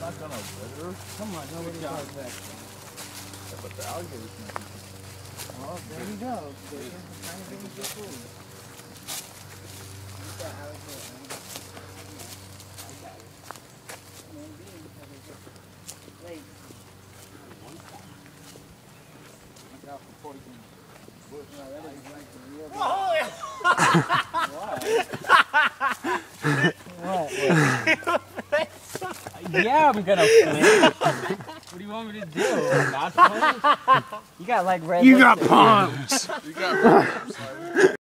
not gonna litter. Come on, nobody does that. Yeah, but the alligators might be. Oh, there you go. They're trying to you good food. Eat that alligator. I got it. Man, being because it's just late. Look out for poison. No, that is like the real Yeah, I'm gonna flip. what do you want me to do? Not flip? You got like red You got palms. You got